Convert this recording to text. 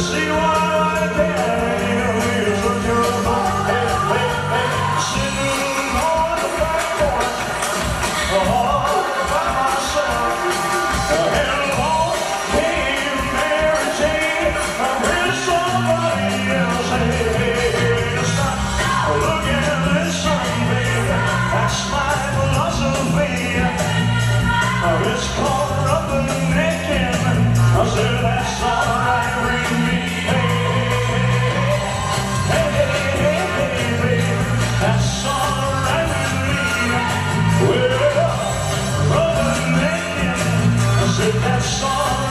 see, what I can. That's alright